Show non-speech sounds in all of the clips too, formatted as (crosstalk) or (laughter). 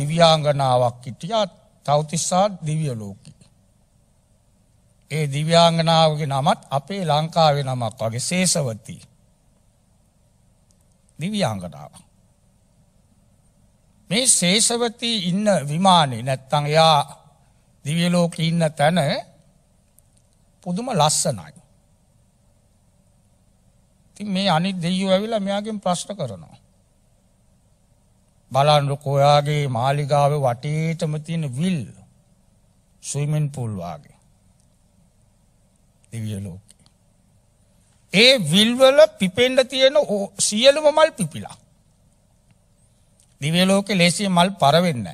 දිව්‍යාංගනාවක් හිටියා තවතිස්සා දිවිය ලෝකි. ඒ දිව්‍යාංගනාවගේ නමත් අපේ ලංකාවේ නමක් වගේ සේසවති. දිව්‍යාංගනාව. මේ සේසවතී ඉන්න විමානේ නැත්තං එයා දිවියලෝක ඉන්න තැන පුදුම ලස්සනයි. ති මේ අනි දෙයෝ ඇවිලා මෙයාගෙන් ප්‍රශ්න කරනවා. බලන්ඩ කොයාගේ මාලිගාව වටේටම තියෙන විල් සුයිමෙන් පුල්වාගේ දිවියලෝක. ඒ විල්වල පිපෙන්ඩ තියෙන සියලුම මල් පිපිලා. දිවලෝක ලේසිය මල් පරවෙන්න.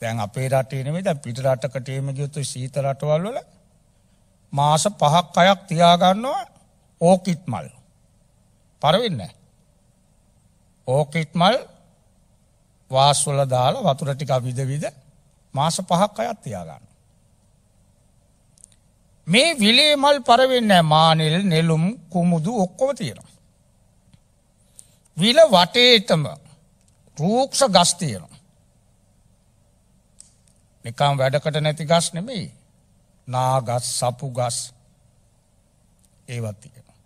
දැන් අපේ රටේනෙමේ ද පිට රටකටේම ගයුතු සීත රටවල් වල මාස පහක් අයක් තියාගන්නවා ඕකිත් මල් පරවෙන්න. ඕකිත් මල් වාස්වල දාලා වතුර ටික විද විද මාස පහක් අයත් තියාගන්න. මේ විලේ මල් පරවෙන්න මානෙල් නෙළුම් කුමුදු ඔක්කොම තියෙනවා. විල වටේටම රූක්ෂ ගස් තියෙනවා. නිකම් වැඩකට නැති ගස් නෙමෙයි. නාගස් සපු ගස් ඒවත් තියෙනවා.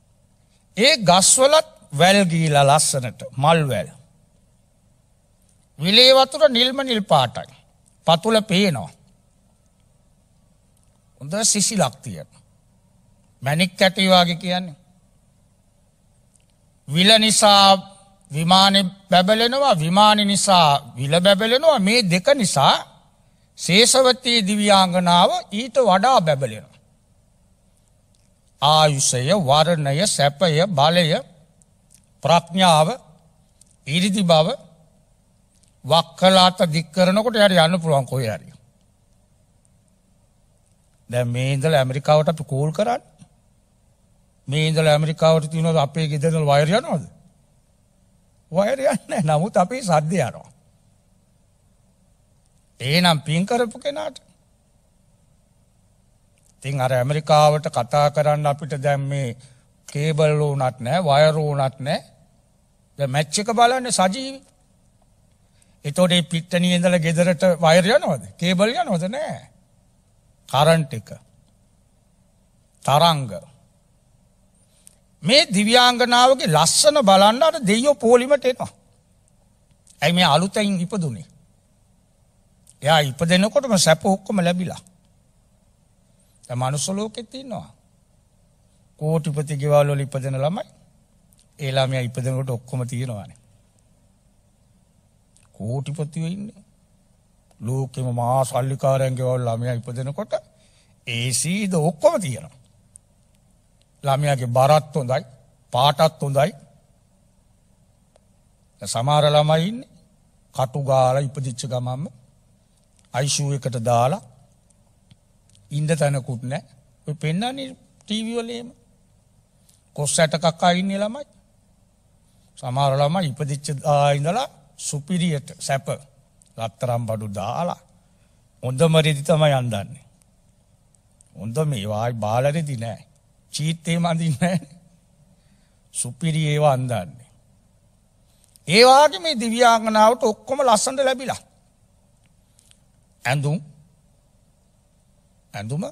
ඒ ගස්වලත් වැල් ගීලා ලස්සනට මල් වැල්. විලේ වතුර නිල්ම නිල් පාටයි. පතුල පේනවා. හොඳ සිසි ලක්තිය. මැනික් කැටිවාගේ කියන්නේ. විල නිසා විමානය බැබලෙනවා විමාන නිසා විල බැබලෙනවා මේ දෙක නිසා සේසවතයේ දිවියාංගනාව ඊට වඩා බැබලෙන. ආයුෂය වරණය සැපය බලය ප්‍රඥාව ඉරිදි බව වක්කලාත දික්කරනකොට යට යන්න පුළුවන් කොය හරි. දැ මේ ඉදල ඇමරිකාවට අපි කූල් කරන්න. මේ ඉදල ඇමරිකාවට තියනොද අපේ ගෙදනල් වෛරයනොද වෛරයන්න නමුත් අපේ සද්ධ යනවා. ඒනම් පින්කරපු කෙනාට. තින් අර ඇමරිකාවට කතා කරන්න අපිට දැම් මේ කේබල් වූනත් නෑ වයරූනත් නෑ මැච්චක බලන්න සජීවි එතොට පිට්ටනියදල ගෙදරට වෛරයනොද කේබල්ය නොද නෑ කරන්ට එක තරංග මේ දිව්‍යාංගනාවගේ ලස්සන බලන්නට දෙයෝ පෝලිමට එනවා. ඇයි මේ අලුතයින් ඉපදුනේ. එයා ඉප දෙනකොටම සැප ඔක්කොම ලැබිලා. මනුස්සලෝකෙත් ඉන්නවා. කෝටිපති ගෙවල්වල ඉපදෙන ළමයි ඒලාම ඉපදනකොට ඔක්කොම තියෙනවානේ. කෝටිපතිව ඉන්න. ලෝකෙම මා සල්ලිකාරයන්ගෙවල් ළමය ඉපදෙනකොට ඒසීද ඔක්කොම තියෙනවා. ළමයාගේ බරත් හොඳයි පාටත් හොඳයි සමාර ළමයින්න කටු ගාල ඉපදිච්ච ගමම්ම අයිශූ එකට දාලා ඉන්ඩ තැනකුත් නෑ පෙන්න්නන්නේ ටීවිවලේම කොස් ඇටකක් අයින්නේ ළමයි සමාර ළම ඉපදිච්ච ඉඳලා සුපිරියට සැප රත්තරම් බඩු දාලා හොඳ මරෙදි තම යන්දන්නේ. හොඳ මේවායි බාලරෙදි නෑ චීත්තේ මඳින්න සුපිරි ඒවා අන්දන්නේ. ඒවාගේ මේ දිව්‍යාංගනාවට ඔක්කොම ලස්සන්ට ලැබිලා. ඇඳුම් ඇඳුම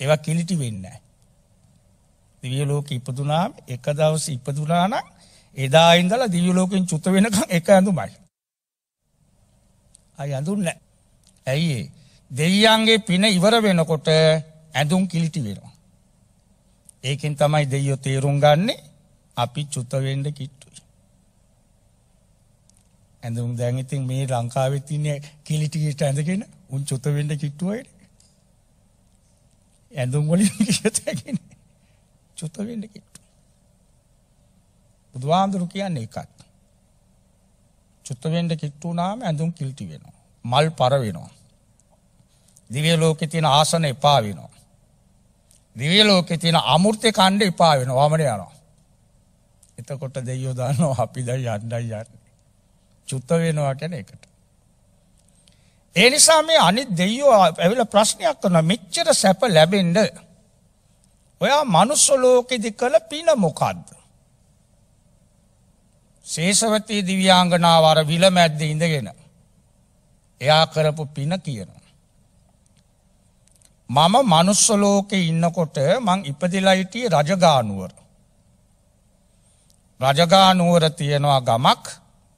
ඒවා කිලිටි වෙන්න. දිවියලෝක ඉපදුනාම එක දවස ඉපදුනාන එදා ඉඳල දිවියලෝකින් චුත වෙනකම් එක ඇඳුමයි. අයි ඇඳුන්න ඇයි දෙයියන්ගේ පින ඉවර වෙනකොට ඇඳුම් කිලිටි වෙනවා. ඒකෙන් තමයි දෙයෝ තේරුම් ගන්නේ අපි චුත්තවෙන්ඩ කිට්ටුයි. ඇඳුම් දැඟඉතින් මේ ලංකාවෙත් තින්නේ කිලිටිකට ඇඳගෙන උන් චුත්තවෙන්ඩ කිට්ටුවයිට ඇඳුම් වලින් (laughs) කියතැගෙන චුත්තවෙන්ඩ කිට්ටු. බුදුවාන්දුරු කියන්න එකත්. චුත්තවෙන්ඩ කිට්ටුනාම ඇඳුම් කිල්ටි වෙනවා. මල් පර වෙනවා. දිවිය ලෝකෙ තියෙන ආසන එපා වෙනවා. දිවියලෝකෙ තියෙන අමුෘර්තය කණ්ඩ එපා වෙන වමන යනවා. එතකොට දෙයෝ දන්නවා අපි ද යන්ඩයි යන්න. චුත්ත වෙනවා කැන එකට. ඒ නිසා මේ අනි දෙයෝ ඇවිල ප්‍රශ්නයක් කන මෙච්චර සැප ලැබෙන්ඩ. ඔයා මනුස්සලෝකෙදි කළ පින මොකක්ද. ශේෂවතී දිව්‍යාංගනාවර විල මැද්ද ඉඳගෙන. එයා කරපු පින කියනවා. මම මනුස්සලෝක ඉන්නකොට මං ඉපදිලයිටිය රජගානුවර. රජගානුවර තියෙනවා ගමක්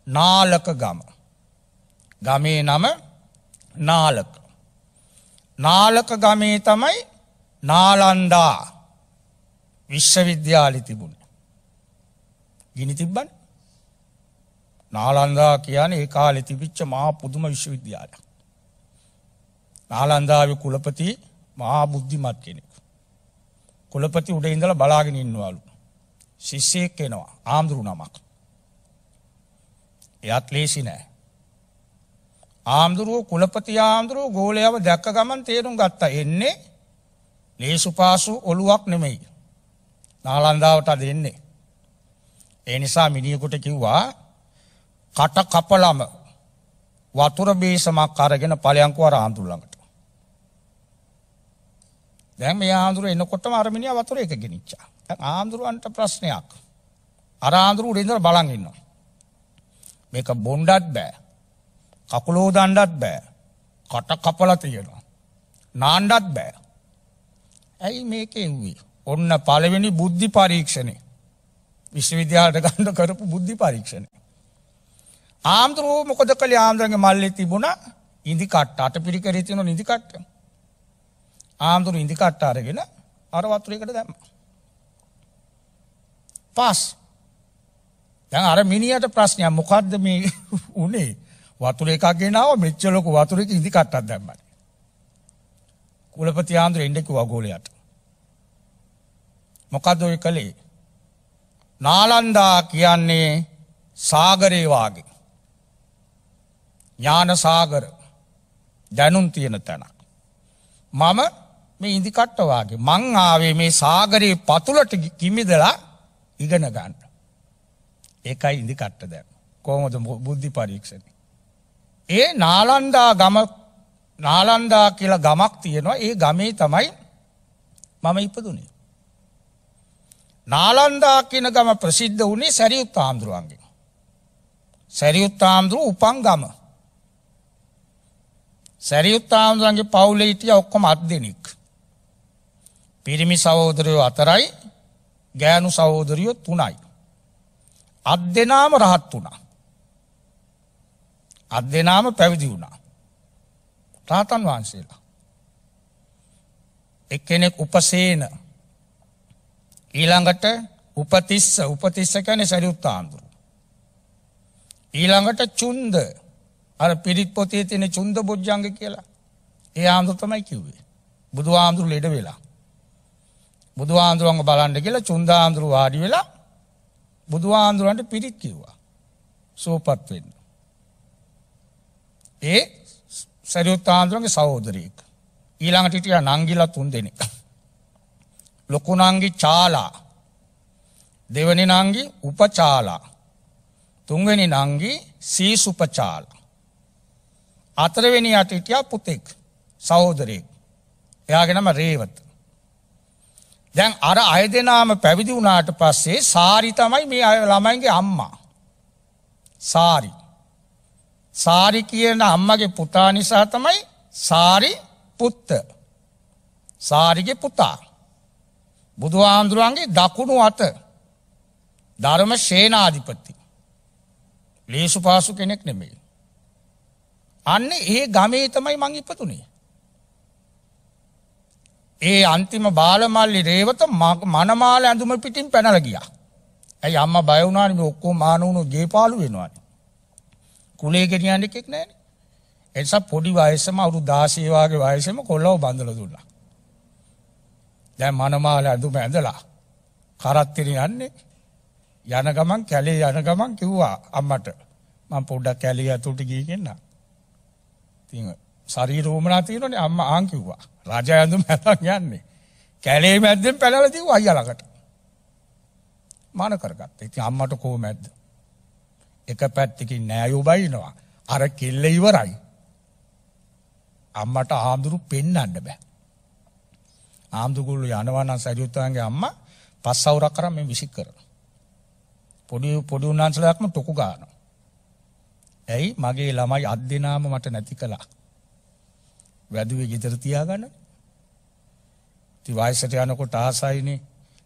නාලක ගම. ගමේ නම නාලක. නාලක ගමේ තමයි නාලන්දා විශ්වවිද්‍යාලි තිබුණ. ගිනි තිබ්බන් නාලන්දා කියන ඒ කාලෙ තිබිච්ච මහා පුදුම විශ්වවිද්‍යාල. නාලන්දාව කුලපති මහා බුද්ධිමත් කෙනෙක්. කුලපති උඩ ඉඳල බලාගෙන ඉන්නවලු. ශිෂ්‍යයෙක් එනවා ආම්දුරු නමක්. එයත් ලේසි නෑ. ආම්දුරුව කුලපති ආම්දුරුව ගෝලයාව දැක්ක ගමන් තේරුම් ගත්තා එන්නේ ලේසු පාසු ඔළුවක් නෙමෙයි. නාලන්දාවට දෙන්නේ. ඒ නිසා මිනිියකුට කිව්වා කට කපලම වතුර බේසමක් අරගෙන පලයංකුවර ආන්දුල්ලඟට. දැම ආදුර එන්නකොට අරමිනිිය වතුර එක ගෙනනිච්චා. ආන්දුරුවන්ට ප්‍රශ්නයක්. අරාන්දුරු උඩින්දර බලඟන්න. මේක බොන්්ඩත් බෑ. කකුලෝ දණ්ඩත් බෑ. කට කපල තියෙනවා. නාණ්ඩත් බෑ. ඇයි මේක එව්වී. ඔන්න පළවෙනි බුද්ධි පරීක්ෂණය. විශ්වවිද්‍යාලට ගණ්ඩ කරපු බුද්ධි පරීක්ෂණය. ආම්දුරුව මොකද කළ ආම්දුරගේ මල්ලෙ තිබුණ ඉදිකට අට පිරිකර තියන නිදිකට්ට. ආම්දුරු ඉදිකට්ට අරගෙන අර වතුරකට දැම්ම. පස් දැන් අර මිනිට ප්‍රශ්නයක් මොකක්ද මේ (laughs) උනේ වතුර එකක් ගෙනාව මෙච්චලොක වතුරක ඉදිකට්ටක් දැම්මට. කුලපති ආන්දුර එන්ඩෙකු වගෝලයට. මොකක්ද ඔය කළේ. නාලන්දා කියන්නේ සාගරේවාගේ. ඥාන සාගර දැනුම් තියෙන තැනක්. මම මේ ඉදිකට්ටවාගේ මං ආවේ මේ සාගරයේ පතුලට කිමිදලා ඉගෙන ගන්න. ඒකයි ඉදි කට්ට දැන් කෝමද බුද්ධි පරීක්ෂණ. ඒ නාලන්දා ගම නාලන්දා කියලා ගමක් තියෙනවා ඒ ගමේ තමයි මම ඉපදුනේ. නාලන්දා කියන ගම ප්‍රසිද්ධ වුණේ සැරියුත් ආන්දුරුවන්ගේ. සැරියුත් ආන්දුරු උපන් ගම. සැරියුත් ආන්දුරන්ගේ පවුලෙහිටිය ඔක්කොම අත් දෙනෙක්. පිරිමි සහෝදරයෝ අතරයි ගෑනු සහෝදරියෝ තුනයි. අත් දෙනාම රහත් වුණා. අත් දෙනාම පැවිදි වුණා. රාතන් වහන්සේලා. එක්කෙනෙක් උපසේන ඊළඟට උපතිස්ස උපතිස්ස කැන සැරියුත්තාන්දුරු. ඊළඟට චුන්ද අර පිරිත් පොතේ තියෙන චුන්ද බොජ්ජංග කියලා ඒ ආන්දු තමයි කිව්වේ. බුදු ආන්දුරු ලෙඩ වෙලා. බුදු ආන්දුරුවන්ග බලන්ඩ කියලා චුන්දාන්දුරු වාඩි වෙලා බුදු ආන්දුරුවන්ට පිරිත් කිව්වා. සෝපත් වෙන්න. ඒ සැරියුත්තාන්දුරන්ගේ සහෝදරයෙක්. ඊළඟට හිටිය නංගිලා තුන් දෙනෙක්. ලොකු නංගි චාලා දෙවනි නංගි උපචාලා තුන්වෙනි නංගි සීසුපචාලා අතරවෙනි අටිටියා පුතෙක් සහෝදරයෙක්. එයාගෙනම රේවත. දැන් අර අය දෙනාම පැවිදි වුණාට පස්සේ සාරි තමයි මේ අය ළමයින්ගේ අම්මා. සාරි. සාරි කියන අම්මගේ පුතා නිසා තමයි සාරි පුත්ත. සාරිගේ පුතා. බුදු ආන්දුරුවන්ගේ දකුණු අත. ධර්ම ශේනාධිපති. ලේසු පාසු කෙනෙක් නෙමෙයි. අන්න ඒ ගමේ තමයි මං ඉපතුනේ. ඒ අන්තිම බාලමල්ලි රේවත මනමාල ඇඳුම පිටින් පැනල ගිය. ඇයි අම්ම බයවුනානම ඔක්කෝ මානවුණු ගේපාලු වෙනවාන. කුලේ ගෙනියන්න එකෙක් නෑන. එස පොඩි වයසම අවුරු දාශේවාගේ වයසම කොල්ලව බඳල දුන්නා. දැන් මනමාල ඇඳුම ඇඳලා කරත්තෙන යන්නේ යන ගමන් කැලේ යන ගමන් කිව්වා අම්මට මං පොඩ්ඩක් කැලිය ඇතුට ගීගෙන්න්න ති සරී රෝමනා තියනනේ අම්ම ආංකිව්වා රජ ඇඳුම් ඇතන් යන්නේ. කැලේ මැද්දෙන් පැලලතිව අයියලකට මාන කරගත්ත. ඉති අම්මට කෝ මැද්ද එක පැත්තිකින් නෑයෝ බයිනවා අර කෙල්ල ඉවරයි. අම්මට ආමුදුරු පෙන්නන්න බෑ. ආමුදුගුල්ලු යනවන්න සැජුත්තන්ගේ අම්ම පස් අවුරක් කරම මේ විසික් කර පොඩි පොඩි උන්නාන්සලක්ම ටොකු ගාන. ඇයි මගේ ළමයි අත් දෙනාම මට නැති කළා. වැදුවේ ගෙදර තියාගන්න. ති වයසට යනකොට ආසයිනේ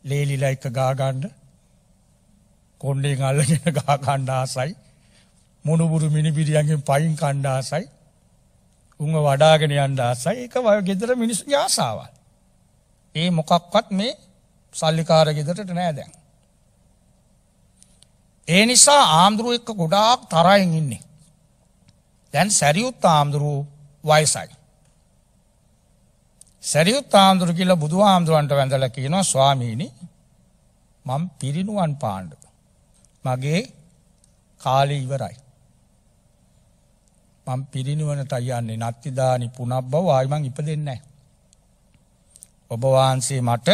ලේලිලා එක ගාගණ්ඩ කොන්්ඩෙන් අල්ලගෙන (laughs) ගා කණ්ඩාසයි මොනුබුරු මිනිබිරියන්ගෙන් පයින් කණ්ඩාසයි උංග වඩාගෙන අන්ඩාසයි එක වය ගෙදර මිනිස් යාසාවල්. ඒ මොකක්වත් මේ සල්ලිකාර ගෙදරට නෑ දැන්. ඒ නිසා ආම්දුරුව එක්ක ගොඩාක් තරයින් ඉන්නේ. දැන් සැරියුත් ආම්දුරුව වයසයි. සැරියුත් ආම්දුරු කියල බුදු ආම්දුරුවන්ට වැඳල කියනවා ස්වාමීණි මං පිරිනුවන් පාණ්ඩ. මගේ කාලෙ ඉවරයි. මං පිරිනිවනට අයන්නේ නත්තිදානි පුනක් බව ආයමං ඉප දෙන්නෑ. ඔබවහන්සේ මට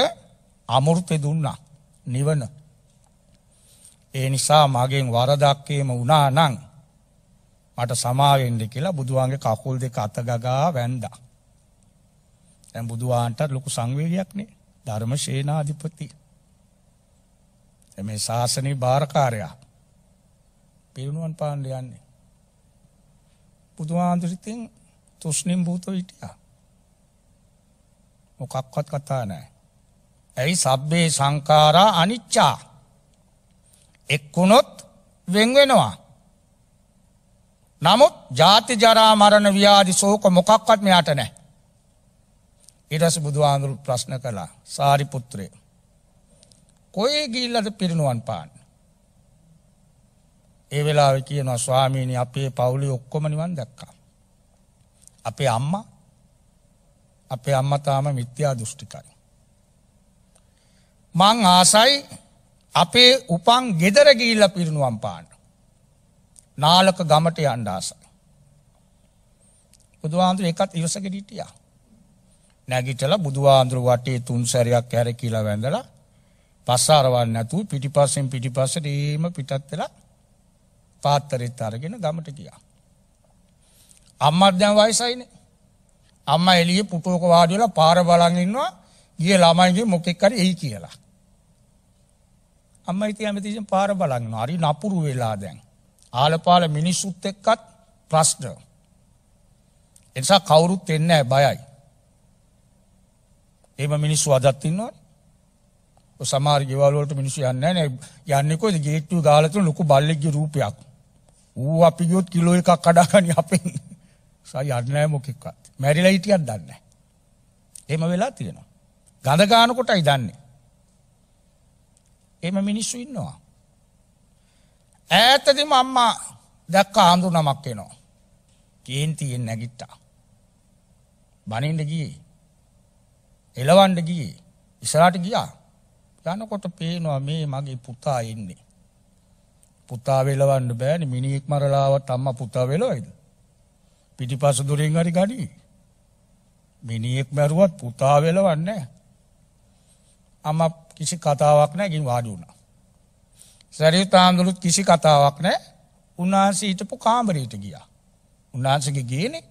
අමුෘතය දුන්නා නිවන. ඒ නිසා මගෙන් වරදක්කේම වනා නං මට සමාවෙන්ඩ කියලා බුදුවන්ගේ කකුල් දෙක අතගගා වැන්දා. ඇ බුදුවාන්ට ලොකු සංවේගයක්නේ ධර්ම ශේනාධිපති. මේ ශාසනී භාරකාරයා පිරුණුවන් පාණ්ඩ යන්නේ. බුදුහාන්දුරිතින් තුෂ්නිම් භූත විටියා. මොකක්වත් කතා නෑ. ඇයි සබ්බේ සංකාරා අනිච්චා. එක්කුණොත් වෙන්වෙනවා. නමුත් ජාති ජරා මරණ ව්‍යාධි සෝක මොකක්වත් මෙයාට නෑ. ඉරස බුදුහාඳුරු ප්‍රශ්න කළා සාරිපුත්‍රය. කොයේ ගිල්ලද පිරිනුවන් පාන්න. ඒ වෙලාව කියනවා ස්වාමීණි අපේ පවුලි ඔක්කොම නිවන් දැක්කා. අපේ අම්ම අපේ අම්මතාම මිත්‍යා දෘෂ්ටිකයි. මං ආසයි අපේ උපන් ගෙදර ගිල්ල පිරිනුවම් පාන්න. නාලක ගමට අන්ඩාසයි. බුදුහාන්දුර එකත් ඉවසක ඩිටියා. නැගිටල බුදුහාන්දුර වටේ තුන් සැරයක් ඇර කියලා වැඳලා පස්සාරවන්න නැතු පිටි පස්සෙන් පිටි පස්සට ඒම පිටත් වෙලා පාත්තරෙත් අරගෙන ගමට ගියා. අම්මත්දැන් වයිසයින අම්ම එලිය පුටෝක වාඩියල පාර බලන් ඉන්නවා ගිය ළමයිගේ මොකෙක්කර එයි කියලා. අම්ම ඉති ඇමතිසින් පාර බලන්න අරි නපුරු වෙලා දැන්. ආලපාල මිනිස්සුත් එක්කත් ප්‍රශ්න. එනිසා කවුරුත් එන්න බයයි. ඒම මිනිස්සු අදත්තින්නවා සමාර ගෙවලට මිනිසු යන්න නෑ. යන්නෙකො ගේට්ටු ගාලතු ලොකු බල්ලෙක්ගේ රූපයක්. ඌ අපි ගියොත් කිලෝ එකක් කඩාගනි අපෙන්. සයි අන්නෑ මොකෙක්වත්. මැරිලා හිටියත් දන්න එම වෙලා තියෙනවා. ගඳ ගානකොටයි දන්නේ. එම මිනිස්සු ඉන්නවා. ඈතදිම අම්මා දැක්ක ආඳු නමක් එනවා කේන්තියෙන් නැගිට්ටා බනින්ට ගියේ එලවන්ඩ ගියේ ඉසරට ගියා යනකොට පේනවා මේ මගේ පුතා එන්නේ. පුතා වෙලවන්න බෑන මිනිෙක් මරලාවත් අම්ම පුතා වෙලොයිද. පිටි පස දුරින් හරි ගනී. මිනිෙක් මැරුවත් පුතා වෙලවන්න. අම්ම කිසි කතාවක් නෑ ගින් වාඩුුණ. සැරිතාන්දුළුත් කිසි කතාවක් නෑ උන්වහන්සේ හිටපු කාම්බරයට ගිය. උන්වහන්සගේ ගේනෙ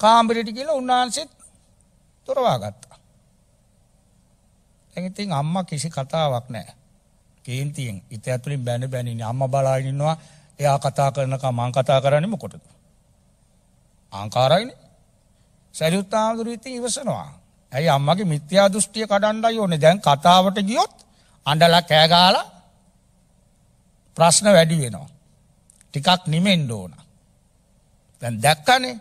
කාම්බරයට කියලා උන්වහන්සෙත් තොරවා ගත්තා. ඇතින් අම්ම කිසි කතාවක් නෑ. කේන්තියෙන් ඉත ඇතුලින් බැන බැනිනි අම්ම බලාගන්නවා එයා කතා කරනක මං කතා කරන්නම කොටද. අංකාරයින සැරියුත්තාමුදුර ඉතින් ඉවසනවා. ඇයි අම්මගේ මිත්‍යා දෘෂ්ටිය කඩන්ඩයි ඕන දැන් කතාවට ගියොත් අඩල කෑගාල ප්‍රශ්න වැඩි වෙනවා. ටිකක් නිමෙන්ඩ ඕන. දැන් දැක්කනේ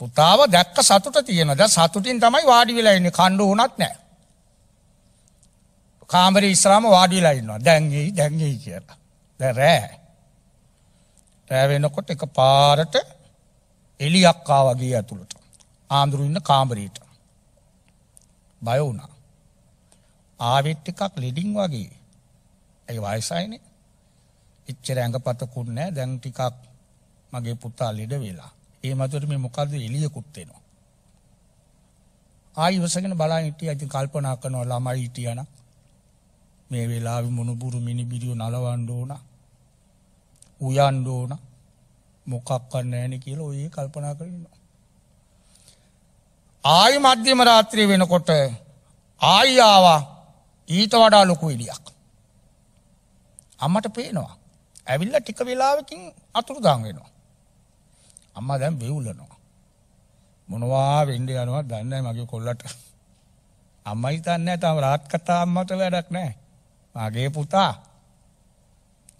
පුතාව දැක්ක සතුට තියෙන ද සතුටින් තමයි වාඩි වෙලා එන්නේ කණ්ඩ වනත් නෑ. කාමර ඉස්රාම වාඩිලා ඉන්නවා දැන්ගේ දැන්ගේ කියලා. දැ රෑ රෑවෙනකොට එක පාරට එලියක්කා වගේ ඇතුළට ආන්දුරු ඉන්න කාමරීට බය වුණා. ආවෙට් එකක් ලෙඩින් වගේ. ඇයි වයසයින? එච්චර ඇඟපතකුත් නෑ. දැන් ටිකක් මගේ පුතා ලෙඩ වෙලා. ඒ මතුවට මේ මොකක්ද එලියකුත්තෙනවා. ආයිවසගෙන බලා හිටිය. ඇති කල්පනා කනවා ළමයි හිටියන මේ වෙලාව මොනුබුරු මිනිබිරිියෝ නලවන්ඩ ඕන? උයන්ඩ ඕන? මොකක්කන්න ෑන කියල ඔය කල්පනා කරනවා. ආයි මධ්‍යම රාත්‍රී වෙනකොට ආයියාවා ඊට වඩා ලොකු ඉඩියක්. අම්මට පේනවා. ඇවිල්ල ටික වෙලාවකින් අතුරු දං වෙනවා. අම්ම දැම් වෙවුලනවා. මොනවා වෙන්ඩ යනවා දන්න මගේ කොල්ලට. අම්මයි තන්න තම රාත් කතා අම්මට වැඩක් නෑ. මගේ පුතා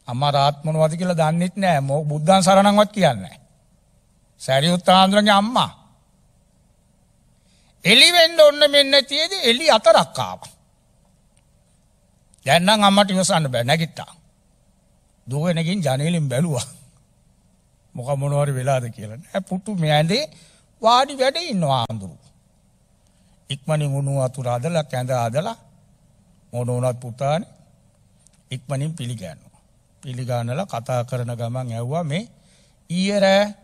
අම්ම රාත්මනුවද කියලා දන්නෙත් නෑ මෝ බුද්ධන් සරණංවත් කියන්න. සැරි උත්තාන්දුරගේ අම්මා. එලිවෙන්ඩ ඔන්න මෙන්න තියද එලි අතරක්කාව. දැන්නම් අම්මට ඉවසන්න බෑ නැගිට්ටා. දුවනකින් ජනලින් බැලුවා. මොක මොනවර වෙලාද කියලන පුට්ටු මෑන්දේ වාඩි වැඩ ඉන්නවා ආන්දුරු. ඉක්මනින් උුණු අතුර අදලා කැඳ අදලා මොනෝනත් පුතාන ඉක්මනින් පිළිගන්න. පිළිගන්නල කතා කරන ගමන් ඇව්වා මේ ඊයරෑ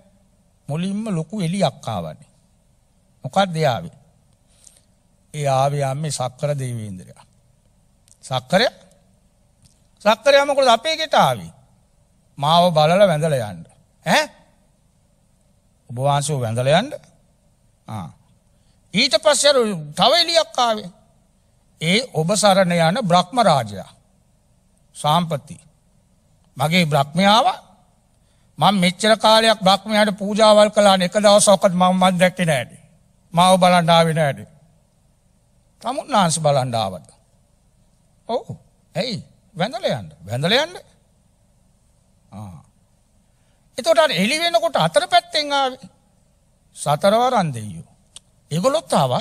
මුලින්ම ලොකු එලි අක්කාවන්නේ. මොකක් දෙයාවේ. ඒ ආවේ අම්මේ සක්කර දේවේන්ද්‍රය. සක්කරය සක්කරයමකොට අපේ ගෙට ආවී. මාව බලල වැඳල යන්න. ඈ ඔබවාන්සෝ වැඳල යන්න ඊට පස්සර තව එලියක්කාවේ. ඒ ඔබ සරණ යන බ්‍රහ්ම රාජයා සාම්පති. මගේ බ්‍රහ්මයාව මං මෙච්චර කාලයක් බ්‍රහ්මයට පූජාවල් කලා එක දවසෝකත් මං මත් දැක්ක නෑඩ. මාව බලන්ඩාවෙන ඇඩ. තමුන් නාන්ස බලන්ඩාවට. ඔවු ඇයි වැඳලයන්ට වැඳලයන්ට එතොට එලි වෙනකොට අතර පැත්තෙන් ආවේ සතරවරන් දෙයෝ. එගොලොත් ආව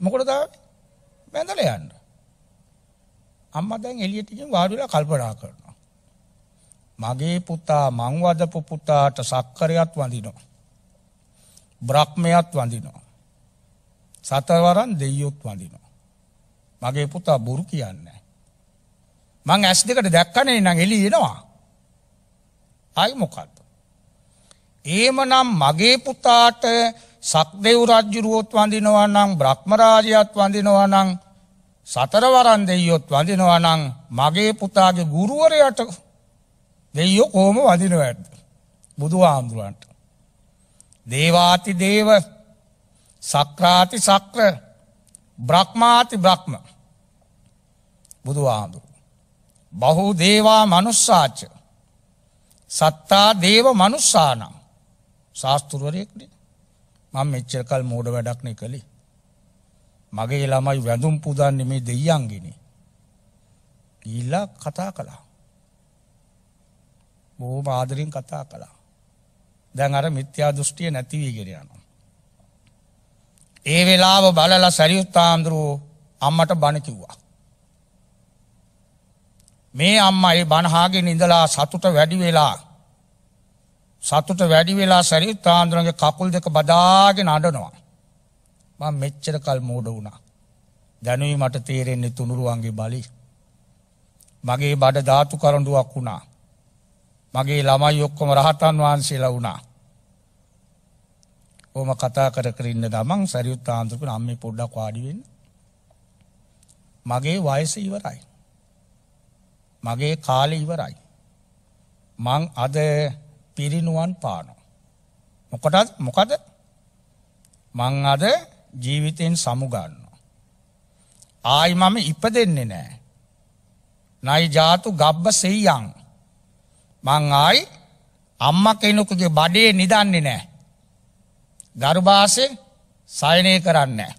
මොකටද බැඳල යන්න. අම්ම දැන් එලියටිකින් වාඩිලා කල්පනා කරනවා. මගේ පුතා මංවදපු පුතාට සක්කරයත් වඳිනවා. බ්‍රහ්මයත් වඳිනවා. සතරවරන් දෙයොත් වඳිනවා. මගේ පුතා බොරු කියන්න. මං ඇස් දෙකට දැක්කනේ නං එලි එනවා. අයි මොකක්ද. ඒම නම් මගේ පුතාට සක්දෙව් රජ්ජුරුවොත් වඳිනවා නම් බ්‍රහ්මරාජයත් වඳිනවා නං සතරවරන් දෙයොත් වඳිනවා නං මගේ පුතාගේ ගුරුවරයට දෙයෝ කෝම වදිනව ඇද. බුදු ආමුදුරන්ට. දේවාති දේව සක්‍රාති සක්‍ර බ්‍රහ්මාති බ්‍රහ්ම. බුදු ආමුදුරු. බහු දේවා මනුස්සාච්ච සත්තා දේව මනුස්සානම්. ශාස්තුරුවරයෙක්න මං මෙච්චරකල් මෝඩ වැඩක්නේ කළේ මගේ ළමයි වැඳුම් පුදන්නේ මේ දෙයියන්ගෙන. ඊල්ලා කතා කළා. බෝ ආදරින් කතා කළා. දැන් අර මිත්‍යා දෘෂ්ටිය නැතිවීගෙන යනවා. ඒ වෙලාව බලලා සැරියුත්තාන්දුරුවෝ අම්මට බණ මේ අම්ම ඒ බණහාගෙන ඉඳලා සතුට වැඩි වෙලා සතුට වැඩි වෙලා සැරිත් ආන්දුරගේ කකුල් දෙක බදාගෙන අඩනවා. ම මෙච්චර කල් මෝඩ වුණා. දැනුයි මට තේරෙන්නේ තුනුරුවන්ගේ බලි. මගේ බඩ ධාතු කරඩුවක් වුණා. මගේ ළමයි ඔක්කොම රහතන් වහන්සේලා වුණා. ඕම කතා කර කරන්න ගමන් සැරියුත් ආන්දුරක අම්මි පොඩ්ඩක් වාඩිවෙන්න. මගේ වයස ඉවරයි. මගේ කාලෙ ඉවරයි. මං අද පිරිනුවන් පානො. මොකටත් මොකද මං අද ජීවිතයෙන් සමුගන්න. ආයි මම ඉප දෙන්නේ නෑ. නයි ජාතු ගබ්බ සෙයියන්. මං ආයි අම්ම කෙනෙකුගේ බඩේ නිදන්නේ නෑ. ගර්භාසය සයනය කරන්නේ.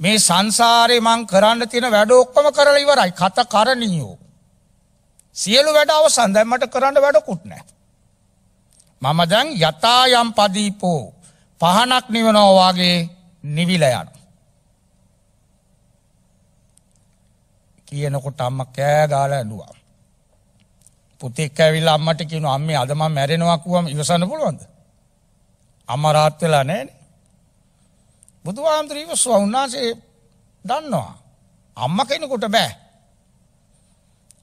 මේ සංසාරය මං කරන්න තියෙන වැඩ ඔක්කොම කරල ඉවරයි කත කරණීයෝ. සියලු වැඩ අවසන් දැම්මට කරන්න වැඩකුත් නෑ. මම දැන් යතායම් පදීපෝ පහනක් නිවනෝවාගේ නිවිල යන. කියනකොට අම්ම කෑ ගාල ඇඩුවා. පුතෙක් ඇවිල් අම්මට කියන අම්මේ අදම මැරෙනවාකුවම ඉවසන්න පුළුවන්ද. අම්ම රාත් වෙලා නෑනේ. බුදුහාමුදුරීව ස්වඋන්නාසේ දන්නවා. අම්ම කෙනෙකුට බෑ.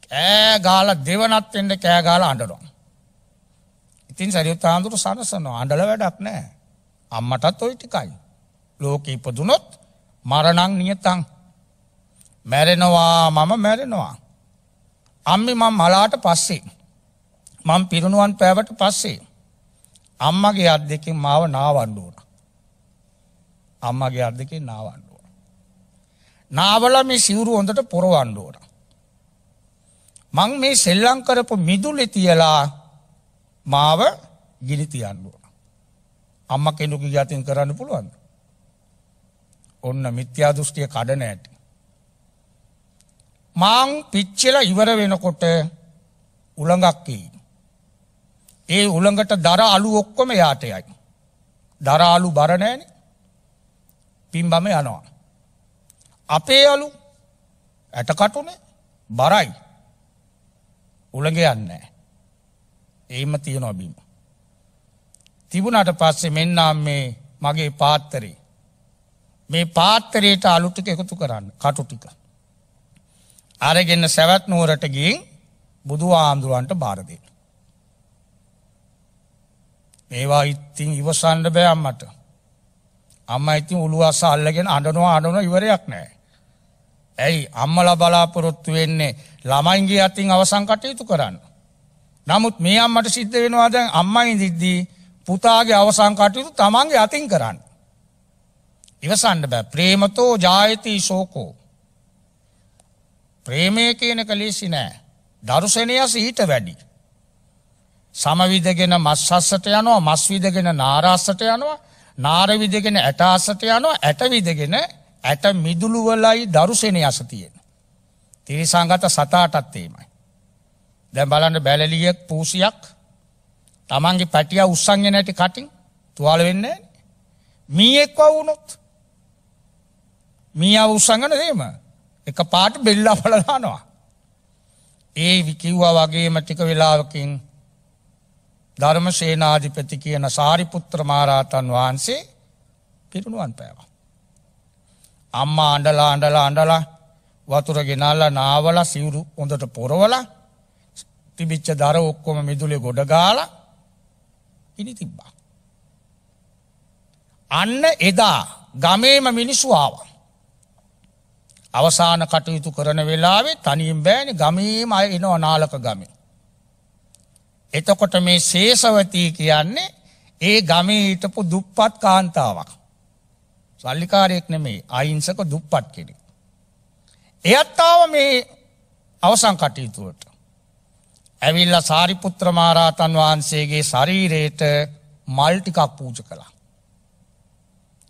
කෑ ගාල දෙවනත් එෙන්ට කෑ ගාල අඩනවා. ඉතින් සරියුත් හාමුදුරු සනසනවා අඩල වැඩක් නෑ. අම්මටත් ඔයි ටිකයි. ලෝක ඉපදුනොත් මරණං නියතං. මැරෙනවා මම මැරෙනවා. අම්මි මං මලාට පස්සේ. මං පිරුණුවන් පැවට පස්සේ. අම්මගේ අත් දෙකින් මාව නාවන්ඩුවන. අම්මගේ අත් දෙකින් නාවන්ඩුව. නාවල මේ සිවුරු හොඳට පොරවන්ඩුවන. මං මේ සෙල්ලං කරපු මිදුලෙ තියලා මාව ගිනි තියන්නුව. අම්ම කෙනුකි ගතින් කරන්න පුළුවන්ද. ඔන්න මිත්‍යා දෘෂ්ටිය කඩන ඇති. මාං පිච්චල ඉවර වෙනකොට උළඟක්කී. ඒ උළඟට දර අලු ඔක්කොම යාටයයි. දර අලු බරණෑන පිම්බම යනවා. අපේ අලු ඇටකටුනේ බරයි උළඟ යන්නේ. ඒම තියෙනවා බීම. තිබුණට පස්සේ මෙන්නම් මේ මගේ පාත්තරේ. මේ පාත්තරයට අලුටික එකතු කරන්න කටු ටික. අරගෙන්න්න සැවැත් නුවරට ගින් බුදු ආන්දුරුවන්ට බාරදේ. මේවා ඉත්තින් ඉවසන්ඩ බෑම්මට. අම්ම ඉතින් උළු අස අල්ලගෙන අඩනවා අඩන ඉවරයක් නෑ. ඇයි අම්මල බලාපොරොත්තු වෙන්නේ ළමයින්ගේ අතින් අවසං කටයුතු කරන්න. නමුත් මේ අම්මට සිද්ධ වෙනවාද අම්මයි දිද්දී පුතාගේ අවසං කටයුතු තමන්ගේ අතින් කරන්න. ඉවසන්ඩ බෑ ප්‍රේමතෝ ජායතී ශෝකෝ. ප්‍රේමය කියන කලේසි නෑ. දරුසනයස ඊට වැඩි. සමවිදගෙන මස් සස්සට යනවා මස්විදගෙන නාරස්සට යනවා නාරවිදගෙන ඇටාසට යනවා ඇටවිදගෙන ඇට මිදුළුවලයි දරුසෙන යස තියෙන. තිරිසංගත සතාටත්තේමයි. දැ බලන්න බැලලියෙක් පූසියක් තමන්ගේ පැටිය උත්සංගෙන නැටි කටින් තුවාල වෙන්න මීයෙක් වවුනොත් මී උත්සංගන දේම එක පාට බෙල්ලා පලදානවා. ඒ විකිව්වා වගේම ටික වෙලාවකින් ධර්ම සේනාධිපති කියන සාරිපුත්‍ර මාරාතන් වහන්සේ පිරුණුවන් පෑවා. අම්මා අන්ඩලා අන්ඩලා අන්ඩලා වතුර ගෙනල්ල නාවල සිවුරු හොඳට පොරවල තිබිච්ච දර ඔක්කොම මිදුලේ ගොඩගාල ඉනි තිබ්බා. අන්න එදා ගමේම මිනිස්සු ආවා. අවසාන කටයුතු කරන වෙලාවේ තනින් බෑනි ගමීම අය එනවා නාලක ගමේ. එතකොට මේ ශේෂවතී කියන්නේ ඒ ගමේ හිටපු දුප්පත් කාන්තාවක්. සල්ලිකාරයෙක් නෙමේ අයින්සක දුප්පත් කෙනෙ. එයත්තාව මේ අවසං කටයුතුවට. ඇවිල්ල සාරිපුත්‍ර මාරාතන් වහන්සේගේ ශරීරයට මල්ටිකක් පූජ කළා.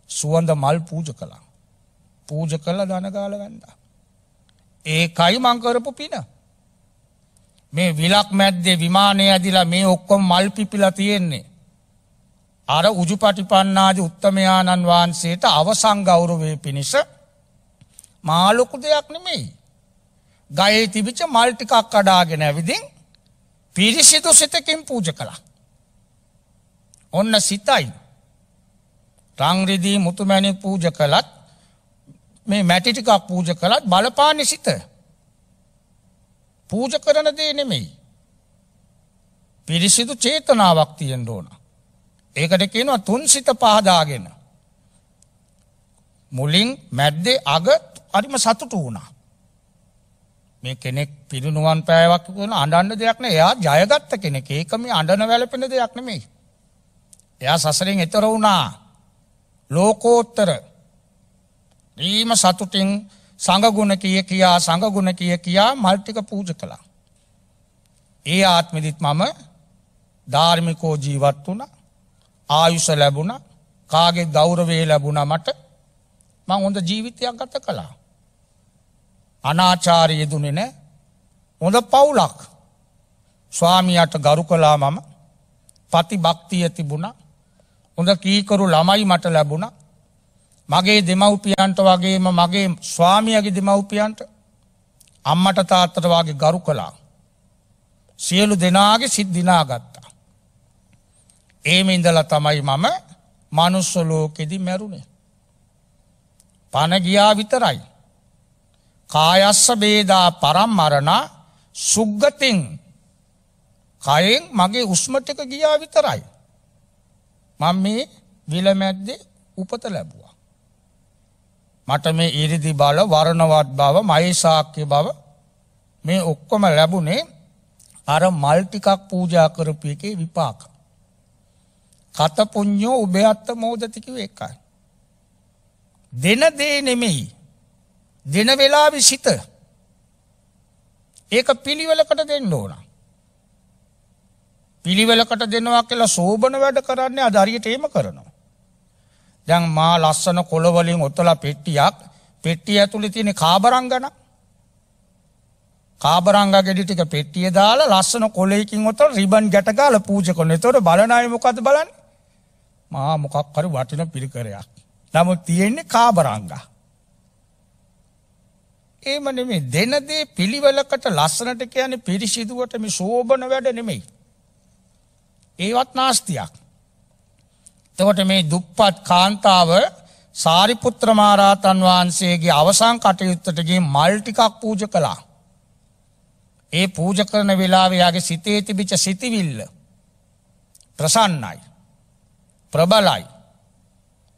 සුවන්ද මල් පූජ කළා. පූජ කළ දනගාල වැන්ඩ. ඒ කයි මංකරපු පින. මේ විලක් මැද්දේ විමානය ඇදිලා මේ ඔක්කොම් මල් පිපිලා තියෙන්නේ. අර උජුපටිපන්නාද උත්තමයාණන් වහන්සේට අවසං ගෞරවය පිණිස මාලොකු දෙයක් නෙමෙයි. ගයේ තිබිච මල්ටිකක් අඩාගෙන ඇවිදින් පිරිසිදු සිතකින් පූජ කළා. ඔන්න සිතයි. රංරිදී මුතුමැනි පූජ කළත් මේ මැටිටිකක් පූජ කළත් බලපාන සිත. පූජ කරන දේ නෙමෙයි. පිරිසිදු චේතනාවක් තියෙන් ඕන. ඒකට කියනවා තුන් සිත පහදාගෙන. මුලින් මැද්දේ අග අරිම සතුටු වුණා. මේ කෙනෙක් පිරිනුවන් පෑවක් වන අඩන්න දෙයක් නේ එයා ජයගත්ත කෙනෙක් ඒකම අඩන වැලපෙන දෙයක් නෙමෙයි. එයා සසරෙන් එතර වුණා ලෝකෝත්තර රීම සතුටින් සඟගුණ කිය කියා සඟගුණ කිය කියා මල්ටික පූජ කළා. ඒ ආත්මදිත් මම ධාර්මිකෝ ජීවත් වුණ ආයුෂ ලැබුණ කාගේ ගෞරවේ ලැබුණ මට මං හොඳ ජීවිතයක් ගත කළා. අනාචාරයදුනෙ නෑ හොඳ පවුලක් ස්වාමියයට ගරු කලා මම පති භක්තිය තිබුණ හොඳ කීකරු ළමයි මට ලැබුණ මගේ දෙමව්පියන්ට වගේම මගේ ස්වාමියගේ දෙමව්පියන්ට අම්මට තාත්තට වගේ ගරු කළා. සියලු දෙනාගේ සිද්ධිනා ගත්තා. ඒම ඉඳල තමයි මම මනුස්සලෝකෙදි මැරුණේ. පණගියා විතරයි. කායස්ස බේදා පරම්මරණ සුග්ගතින් කයෙන් මගේ උස්මටක ගියා විතරයි. මං මේ විලමැද්දේ උපත ලැබුවා. මට මේ ඉරිදි බල වරණවත් බව මයිසාක්‍ය බව මේ ඔක්කොම ලැබුණේ අර මල්ටිකක් පූජා කරපු එකේ විපාක. කතපුං්ඥෝ උබයත්ත මෝදතිකිව එකයි. දෙන දේ නෙමෙයි. දෙන වෙලා විසිත. ඒක පිළිවෙලකට දෙන්න ඕන. පිළිවෙලකට දෙනවා කියලා සෝබන වැඩ කරන්නේ අදරියට ඒම කරනවා. දැන් මා ලස්සන කොළවලින් ඔත්තලා පෙට්ටියක් පෙට්ටිය ඇතුළි තියෙන කාබරංගන කාබරංග ගෙඩි ටික පෙට්ටිය දාලා ලස්සන කොලයකින් ඔතල රිබන් ගැටගාල පූජ කරන. එතකොට බලනාය මොකද බලන්නේ? මහා මොකක් හරි වටින පිළිකරයක්. නමුත් තියෙන්නේ කාබරංගා. ඒම නෙමේ දෙනදේ පිළිවෙලකට ලස්සනට කියන්නේ පිරිසිදුවට මේ ශෝභන වැඩ නෙමෙයි. ඒවත් නාස්තියක්. තකොට මේ දුප්පත් කාන්තාව සාරිපුත්‍ර මාරාතන් වහන්සේගේ අවසං කටයුත්තටගේ මල්ටිකක් පූජ කළා. ඒ පූජ කරන වෙලාවයාගේ සිතේ තිබිච සිතිවිල්ල ප්‍රසන්නයි. ප්‍රබලයි.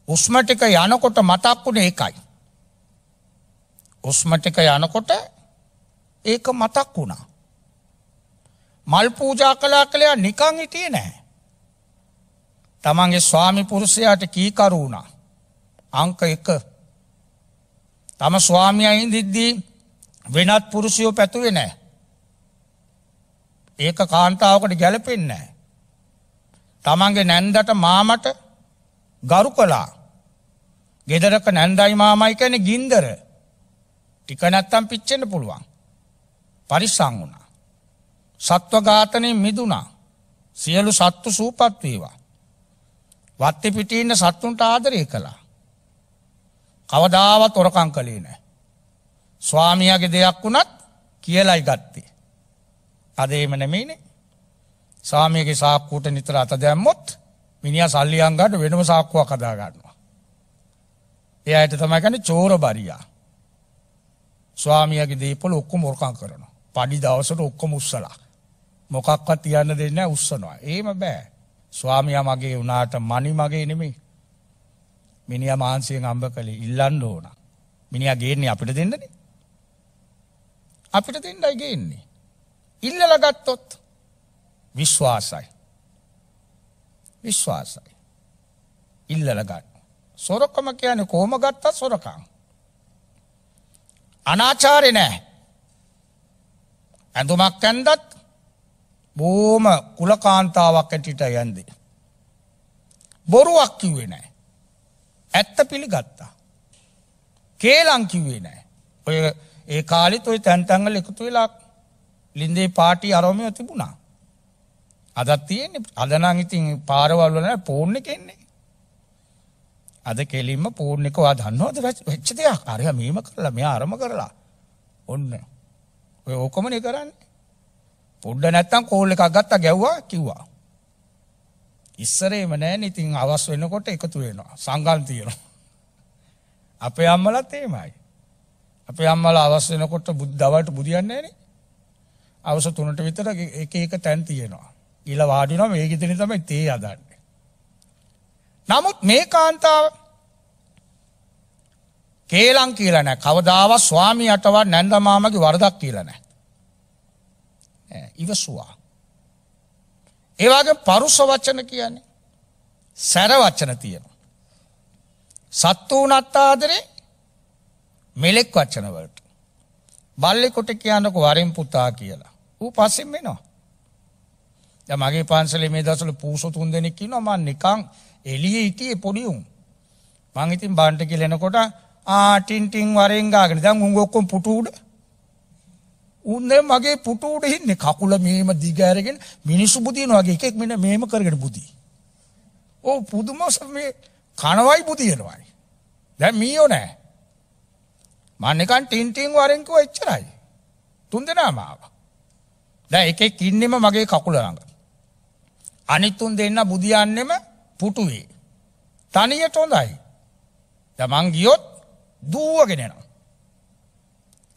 උස්මටික යනකොට මතක් වුණ ඒකයි. උස්මටික යනකොට ඒක මතක් වුණා. මල් පූජා කලා කළයා නිකං හිටිය නෑ. තමන්ගේ ස්වාමි පුරුෂයාට කීකරු වුණා. අංක එක. තම ස්වාමියයින් දිද්දී වෙනත් පුරුෂයෝ පැතුවේ නෑ. ඒක කාන්තාවකට ගැලපෙන්නේ. තමන්ගේ නැන්දට මාමට ගරු කලා. ගෙදරක නැන්දයි මාමයි කැන ගින්දර ටික නැත්තම් පිච්චෙන්න්න පුළුවන්. පරිස්සං වුණා. සත්ව ඝාතනය මිදුනා. සියලු සත්තු සූපත් වේවා. වත්ති පිටින්න සත්තුන්ට ආදරය කළා. කවදාවත් ඔරකං කළේ නෑ. ස්වාමියගේ දෙයක් වුණත් කියලයි ගත්තේ. අදේම නෙමේනේ. සාමයගේ සාක්කුට නිතර අත දැම්මොත් මිනිිය සල්ලියන්ගට වෙනම සාක්කුව කදා ගන්නවා. එය අයට තමයිකන චෝර බරියා. ස්වාමියගේ දීපල ඔක්කොම මොර්කං කරන. පඩි දවසට ඔක්කොම උත්සලා. මොකක්වත් තියන්න දෙන්න උත්සනවා. ඒම බෑ. ස්වාමිය මගේ වනාට මනි මගේ නෙමේ. මිනිිය මාන්සියෙන් අම්බ කළේ ඉල්ලන්න ඕන. මිනිිය ගේන්නේ අපිට දෙන්නන. අපිට දෙන්නයි ගේන්නේ. ඉල්ලල ගත්තොත් විශ්වාසයි. විශ්වාසයි. ඉල්ලල ගන්න. සොරොක්කම කියන කෝම ගත්තත් සොරකං. අනාචාරය නෑ. ඇඳුමක් ඇන්දත් බෝම කුලකාන්තාවක් ඇටිට යන්දේ. බොරුවක් කිව්වේ නෑ. ඇත්ත පිළිගත්තා. කේලං කිව්වේ නෑ. ඔය ඒ කාලිත් ඔය තැන්තැංගල එකතු වෙලා ලින්දේ පාටි අරෝමය තිබුණා. අදත් තියෙන්නේ අදනං ඉතින් පාරවල් වල පෝර්ණ කෙන්නේ. අද කෙලින්ම පූර්ණිකවා දන්නවද වෙච්ච දෙයක් අරය මීම කරලා මෙයා අරම කරලා ඔන්න ඔය ඕකොමනය කරන්න පොඩ්ඩ නැත්තම් කෝල් එකක් ගත්තා ගැව්වා කිව්වා. ඉස්සරේම නෑ ඉතින් අවස් වෙනකොට එකතු වෙනවා. සංගල් තියෙනවා. (laughs) අපේ අම්මලත් ඒමයි අපේ අම්මල අවස් වෙනකොට බුද්ධවට බුදියන්නේ නේ අවස තුනට විතර එක එක තැන් තියෙනවා. ඊළ වාඩිනවා මේ ගෙතන තමයි තේ අදන්න නමුත් මේ කාන්තාව කේලං කියලා නෑ. කවදාව ස්වාමී අටවත් නැන්දමාමගේ වරදක් කියල නෑ. ඉවසවා. ඒවාගේ පරුස වච්චන කියන්නේ සැර වච්චන තියෙනවා. සත්තු නත්තාදරේ මෙලෙක් වච්චනවලට. බල්ලෙකොට කියන්නක වරින් පුතා කියලා. ඌ පස්සෙන් වෙනවා. මගේ පන්සලේ මේ දසල පූසු තුන් දෙනෙක් නොමන් නිකං එලිය හිටියේ පොඩියුම්. මං ඉතින් බන්ට කියලෙනකොට ආටින්ටිං වරෙන්ගාගෙන දැන් උන් ඔක්කොම පුටුඩ උන්න මගේ පුටුඩ හින්නේ කකුල මේම දිගෑරගෙන මිනිස්සු බුදියන වගේ එකෙක් මෙන මේම කරගෙන බුදී. ඕ පුදුමස මේ කනවයි බුදියනවයි. දැ මීයෝ නෑ. මන්නකන් ටින්ටිං වරෙන්කුව එච්චරයි. තුන් දෙනාමාව. දැ එකෙක් ඉන්නෙම මගේ කකුලරඟ. අනිත්තුන් දෙන්න බුදියන්නෙම පුටුවේ. තනියට හොඳයි. තමන් ගියොත්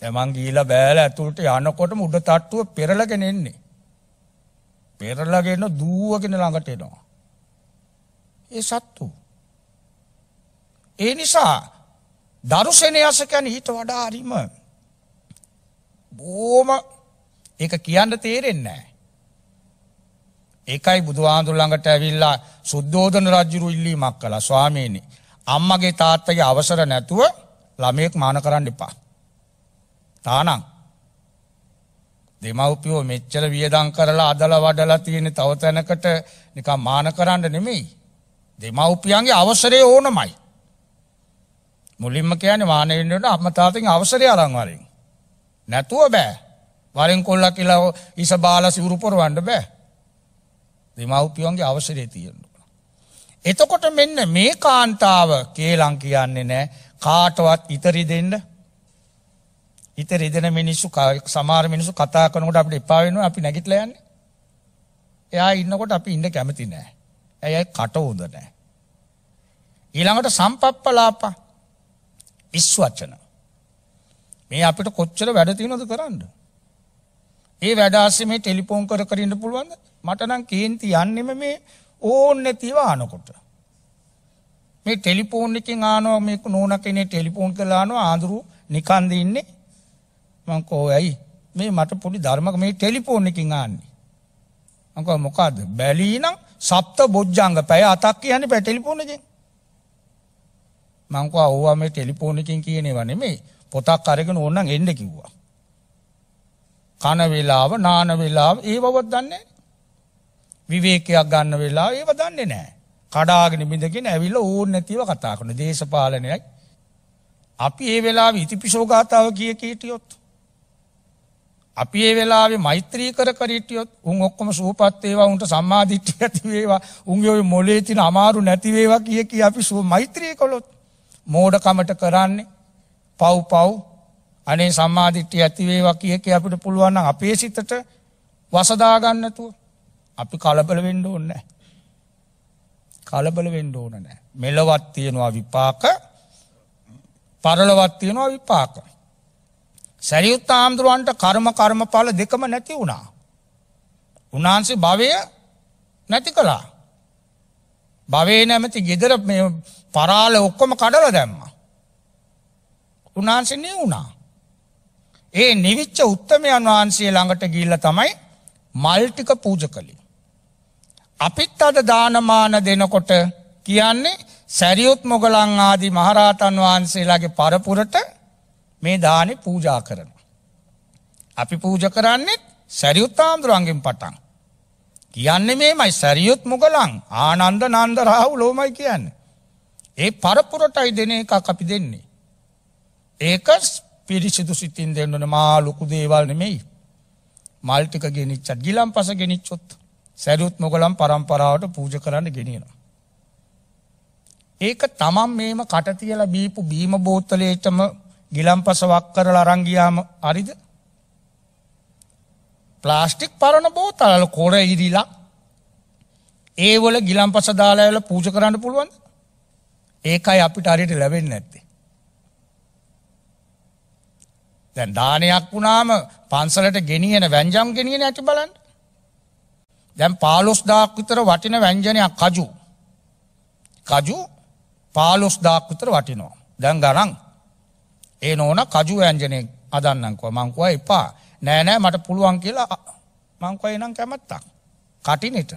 දූවගෙනනවා. තමන් ගීල බෑල ඇතුළට යනකොට මුඩ තට්ටුව පෙරලගෙන එන්නේ. පෙරලගෙන දූවගෙන ළඟට එනවා. ඒ සත්තු. ඒ නිසා දරුසෙනයසකැන හිට වඩා හරිම බෝම එක කියන්න තේරෙන්නේ. ඒකයි බුදුහාන්දුර ළඟට ඇවිල්ලා සුද්ධෝධන රජ්ජුරු ඉල්ලීමක් කළ ස්වාමීනි. අම්මගේ තාත්තගේ අවසර නැතුව ළමයෙක් මාන කරන්න එපා. තානං දෙමව්පියෝ මෙච්චර වියදම් කරලා අදලා වඩලා තියෙන තව තැනකට නිකන් මාන කරන්න නෙමෙයි. දෙමව්පියන්ගේ අවසරය ඕනමයි. මුලින්ම කියන්නේ මාන වෙන්නට අම්මා තාත්තගෙන් අවසරය අරන් වරින්. නැතුව බෑ. වරෙන් කොල්ලා කියලා ඉස බාලා සිවුරු පොරවන්න බෑ. දෙමව්පියන්ගේ අවසරය තියෙනවා. එතකොට මෙන්න මේ කාන්තාව කේලං කියන්නේ නෑ කාටවත් ඉතරි දෙන්න හිත රිදෙන මිනිස්සු සමහර මිනිස්සු කතා කරනකොට අපිට එපා වෙනවා අපි නැගිටලා යන්නේ. එයා ඉන්නකොට අපි ඉන්න කැමති නෑ. ඇයි කට උද නෑ. ඊළඟට සම්පප්පලාප ඉස්වචන. මේ අපිට කොච්චර වැඩ තියෙනවද කරන්න? ඒ වැඩ ASCII මේ ටෙලිෆෝන් කර කර ඉන්න පුළුවන්ද? මට නම් කේන්ති යන්නෙම මේ ඕන්නේ නැතිව ආනකොට. මේ ටෙලිෆෝන් එකෙන් ආනවා මේ නෝන කෙනෙක් ටෙලිෆෝන් කරලා ආනවා ආඳුරු නිකන්ද ඉන්නේ මං කෝ ඇයි මේ මට පොඩි ධර්මක මේ ටෙලිෆෝන් එකකින් ආන්නේ. මං කෝ මොකද්ද? බැලී නම් සප්ත බොජ්ජංග පැය අතක් කියන්නේ පැය ටෙලිෆෝන් එකෙන්. මං කෝ ඕවා මේ ටෙලිෆෝන් එකෙන් කියනේවා නෙමෙයි. පොතක් අරගෙන ඕනනම් එන්න කිව්වා. කන වේලාව, නාන වේලාව ඒවවත් දන්නේ විවේකයක් ගන්න වෙලාව ඒව දන්නේ නැහැ. කඩාගෙන බිඳගෙන ඇවිල්ලා ඕන නැතිව කතා කරන දේශපාලනයයි. අපි ඒ වෙලාවේ ඉතිපිසෝ ගාතාව කිය කීටියොත් අපි ඒ වෙලාවේ මෛත්‍රී කර කර හිටියොත් උන් ඔක්කොම සූපත් වේවා උන්ට සම්මාදිට්ඨිය ඇති වේවා උන්ගේ ඔය මොලේ තියෙන අමාරු නැති වේවා කිය කී අපි සූ මෛත්‍රී කළොත් මෝඩකමට කරන්නේ පව් පව් අනේ සම්මාදිට්ඨිය ඇති වේවා කිය කී අපිට පුළුවන් නම් අපේ සිතට වසදා ගන්න නැතුව අපි කලබල වෙන්න ඕනේ නැහැ. කලබල වෙන්න ඕන නැහැ. මෙලවත් තියනවා විපාක පරලවත් තියනවා විපාක. සැරියුත් ආම්දුරුවන්ට කර්ම කර්මඵල දෙකම නැති වුණා. උන්වහන්සේ භවය නැති කළා. භවේ නැමති ගෙදර පරාල ඔක්කොම කඩල දැම්ම. උන්වහන්සේ නිය වුණා. ඒ නිවිච්ච උත්තමයන් වහන්සේ ළඟට ගිල්ල තමයි මල්ටික පූජ කළේ. අපිත් අද දානමාන දෙනකොට කියන්නේ සැරියුත් මොගලං ආදී මහරහතන් වහන්සේලාගේ පරපුරට මේ දානෙ පූජා කරනවා. අපි පූජ කරන්නේ සැරියුත් ආමුදුරන්ගෙන් පටන්. කියන්නේ මේමයි සැරියුත් මුගලන් ආනන්ද නන්ද රාහු ලෝමයි කියන්නේ. ඒ පරපුරටයි දෙන එකක් අපි දෙන්නේ. ඒක පිරිසිදු සිතින් දෙන්නන මා ලොකු දේවල් නෙමෙයි. මල් ටික ගෙනිච්චත් ගිලම් පස ගෙනිච්චොත් සැරියුත් මොගලම් පරම්පරාවට පූජ කරන්න ගෙනියනවා. ඒක තමන් මේම කට තියලා බීපු බීම බෝතලේටම ගිලම්පස වක් කරලා අරන් ගියාම හරිද? ප්ලාස්ටික් පරණ බෝතල් කොර ඉරිලා ඒ වල ගිලම්පස දාලා වල පූජා කරන්න පුළුවන්ද? ඒකයි අපිට හරියට ලැබෙන්නේ නැත්තේ. දැන් දානයක් වුණාම පන්සලට ගෙනියන වැංජම් ගෙනියන ඇති බලන්න. දැන් 15000ක් විතර වටින වැංජනයක් කජු. කජු 15000ක් විතර වටිනවා. දැන් ගණන් ඒ නෝන කජු ඇන්ජනය අදන්නංකව මංකුව එපා. නෑ නෑ මට පුළුවන් කියලා. මංකව එනම් කැමත්තක්. කටිනට.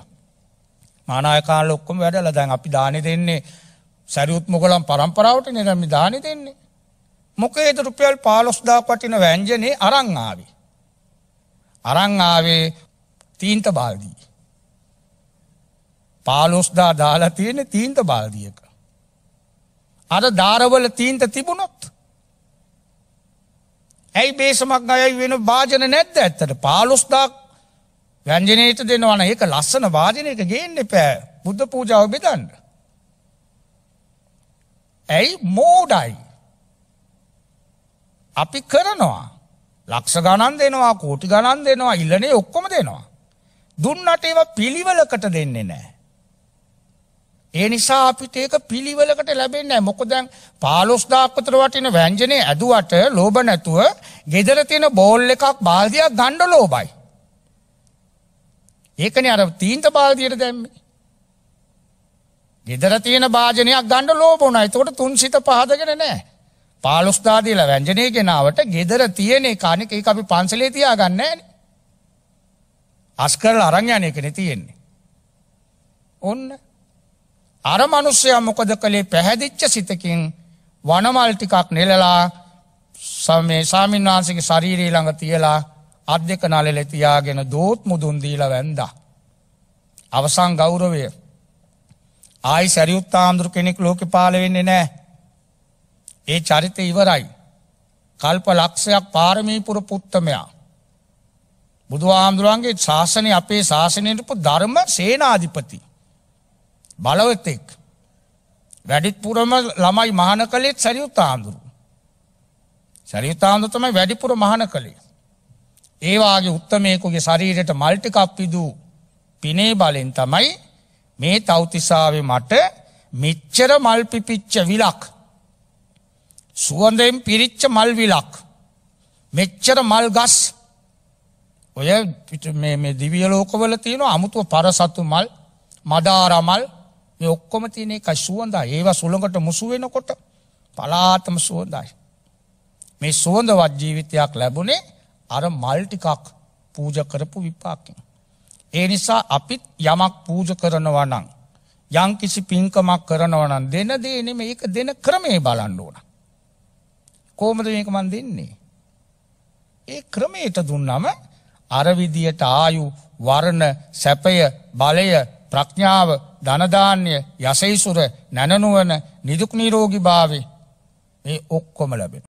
මානායකාල ඔක්කොම වැඩල දැන් අපි දානි දෙන්නේ. සැරියුත් මොකලම් පරම්පරාවට නිරමි දානි දෙන්නේ. මොකේද රුපියල් පාලොස්දා පටින වැංජනය අරංආාවි අරංආවේ තීන්ත බාල්දී පාලොස්දා දාලා තියෙන තීන්ත බාල්දියක. අර ධාරවල තීන්ත තිබුණොත් ඇයි බේසමක් අයයි වෙන භාජන නැද්ද ඇත්තට පාලොස්දාක් වැංජනයට දෙනවන ඒක ලස්සන වාජනයක ගේන්න පෑ බුද්ධ පූජාව බෙදන්න. ඇයි මෝඩයි. අපි කරනවා. ලක්ෂ ගණන් දෙනවා කෝටි ගණන් දෙනවා ඉල්ලනේ ඔක්කොම දෙනවා. දුන්නට ඒව පිළිවලකට දෙන්නේ නෑ. ඒ නිසා අපිට ඒක පිළිවෙලකට ලැබෙන්නේ නැහැ. මොකද දැන් 15000ක් විතර වටින ව්‍යංජනේ ඇදුවට ලෝභ නැතුව ගෙදර තියෙන බෝල් එකක් බාල්දියක් ගන්න ලෝභයි. ඒකනේ අර තීන්ත බාල්දියට දැම්මේ. ගෙදර තියෙන භාජනයක් ගන්න ලෝභ වුණා. ඒකට තුන් සිත පහදගෙන නැහැ. 15000 දීලා ව්‍යංජනේ ගෙනාවට ගෙදර තියෙන එක අනික ඒක අපි පන්සලේ තියාගන්නේ නැහනේ. අස් කරලා අරන් යන එකනේ තියෙන්නේ. ඔන්න අර මනුස්සයා මොකද කළේ පැහැදිච්ච සිතකින් වනමල් ටිකක් නෙලලා සමේ සාමීන් වහන්සේගේ ශරීරය ළඟ තියලා අත් දෙක නලෙල තියාගෙන දෝත් මුදුන් දීලා වැන්දා. අවසං ගෞරවය ආයි සැරියුත්තාාන්දුරු කෙනෙක් ලෝක පාල වෙන්නේ නෑ. ඒ චරිත ඉවරයි. කල්ප ලක්ෂයක් පාරමීපුර පුත්තමයා. බුදු ආමුදුරුවන්ගේ ශාසනය අපේ ශාසනයටපු ධර්ම සේනාධිපති. බලවතෙක්. වැඩිත්පුරම ළමයි මහන කළෙත් සැරියුත්තාාන්දුරු. සැරියුත්තාන්දු තමයි වැඩිපුර මහන කළේ. ඒවාගේ උත්තමයකුගේ ශරීරයට මල්ටිකප්පිදූ පිනේ බලෙන් තමයි මේ තෞතිසාාවේ මට මිච්චර මල්පිපිච්ච විලක්. සුවන්දෙන් පිරිච්ච මල් විලක්. මෙච්චර මල් ගස් ඔය මේ දිවිය ලෝකවල තියෙන අමුතුව පරසත්තු මල් මඩාරමල් මේ ඔක්කොම තියන එක සුවන්දා ඒව සුළඟට මුසු වෙනකොට පලාතම සුවන්දයි. මේ සුවඳවත් ජීවිතයක් ලැබුණේ අර මල්ටිකක් පූජ කරපු විපාකින්. ඒ නිසා අපිත් යමක් පූජ කරනවනං. යං කිසි පින්කමක් කරනවනන් දෙන දේනෙම ඒක දෙන ක්‍රමේ බලන්න ඕන. කෝමද මේක මන් දෙන්නේ. ඒ ක්‍රමයට දුන්නම අරවිදියට ආයු වරණ සැපය බලය ප්‍රඥාව ධනධාන්‍ය යසයිසුර නැනනුවන නිදුක් නිරෝගි භාවේ ඒ ඔක්කොම ලැබෙන.